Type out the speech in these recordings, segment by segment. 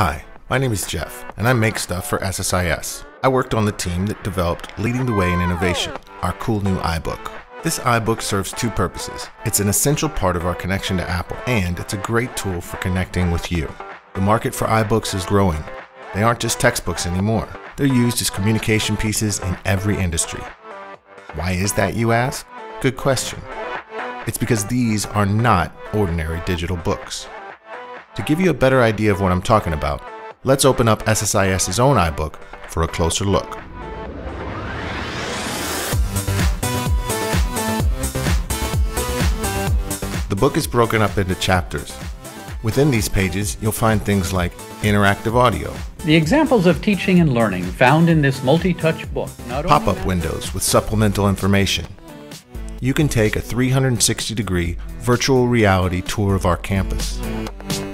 Hi, my name is Jeff, and I make stuff for SSIS. I worked on the team that developed Leading the Way in Innovation, our cool new iBook. This iBook serves two purposes. It's an essential part of our connection to Apple, and it's a great tool for connecting with you. The market for iBooks is growing. They aren't just textbooks anymore, they're used as communication pieces in every industry. Why is that, you ask? Good question. It's because these are not ordinary digital books. To give you a better idea of what I'm talking about, let's open up SSIS's own iBook for a closer look. The book is broken up into chapters. Within these pages, you'll find things like interactive audio, The examples of teaching and learning found in this multi-touch book Pop-up windows with supplemental information. You can take a 360 degree virtual reality tour of our campus.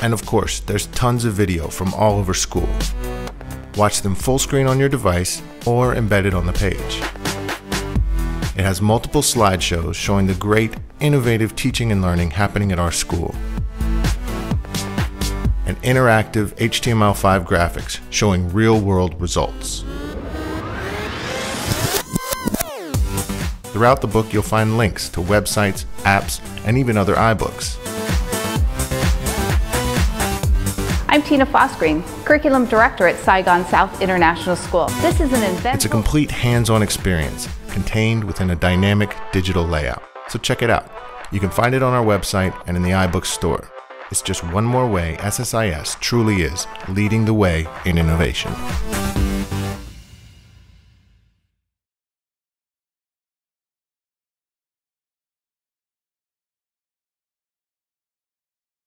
And of course, there's tons of video from all over school. Watch them full screen on your device or embedded on the page. It has multiple slideshows showing the great, innovative teaching and learning happening at our school. And interactive HTML5 graphics showing real world results. Throughout the book, you'll find links to websites, apps, and even other iBooks. I'm Tina Fosgreen, Curriculum Director at Saigon South International School. This is an event. It's a complete hands on experience contained within a dynamic digital layout. So check it out. You can find it on our website and in the iBooks store. It's just one more way SSIS truly is leading the way in innovation.